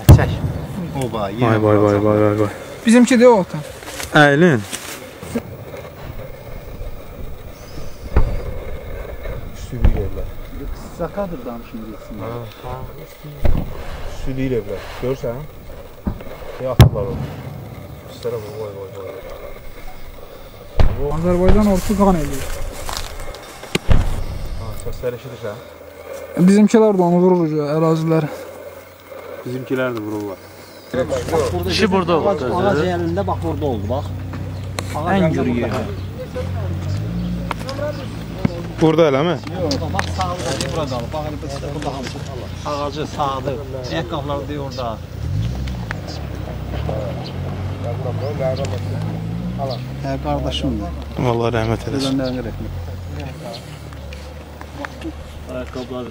Çək. Oba, vay vay vay vay vay vay. Bizimki də o otan. Əylin. Sülük evlər. Qısaqadır danışın getsinlər. Ha, ha. Sülük evlər. Görsən? Şey atdılar onu. Qısara vay vay vay vay. Azərbaycan ordusu qan eləyir. Ha, səslər eşidirsən? Bizimkilər də onu vurur ərazilərə. Bizimkilər də vururlar. Kişi burada oldu. Ağac yerində bax burada oldu bax. En gürü yeri. Burada eləmi? Bax sağda bura qalıb. Bax elə burada qalıb. Ağacı sağdı. Ayakkabıları da orada. Hə, qardaşımdır. Vallahi rəhmət eləsin. Sizdən nə qədər Ayakkabılar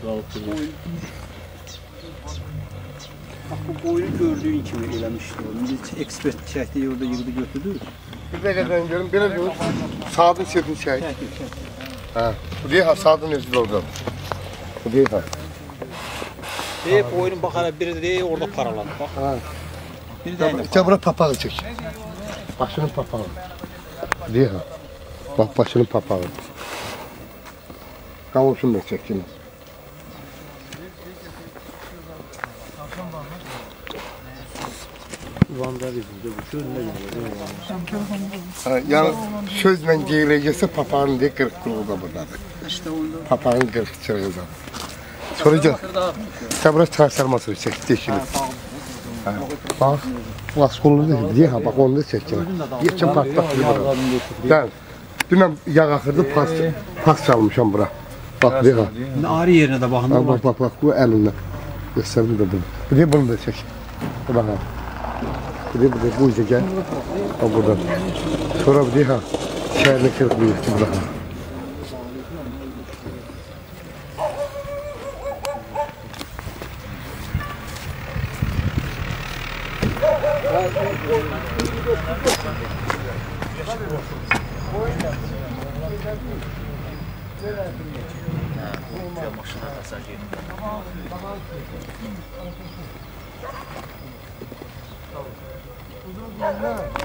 Bax bu boynu gördüyün kimi eləmişdi o. İndi ekspert çəkdi, orada yığdı götürdü. Bir dəqiqədən görüm, belə gör. Saatın sirrini çək. Hə. Bu deyil ha, saatın özü orada. Bu deyil ha. Deyib oyunun bax hələ biri deyib orada paraladı bax. Bir də indi. İşte bura papağı çək. Başının papağı. Bu deyil ha. Bax başının papağı. Qavuşun da çəkin. Ha, yəni sözlə geyiləcəksə papağın deyə qırıq qırığı da buradadır. İşte onda Papağın qırıq çırığı da. Sonra gəl. Sən bura çay sarması çək, deşilir. Hə. Bax, bu askolunu da deyir, ha, bax onu da. Yekin patlaq bir bura. Dən, dünən yağ axırdı, pas, pas çalmışam bura. Bax, deyir ha. Ari yerinə də baxın. Ha, bax, bax, bax, bu əlində. Göstərim də bunu. Bu deyir, bunu da. Bu da ha. Куди буде будь-яке обода. 40 біга, чайних кирпів кібрага. Машина на садин. Yeah.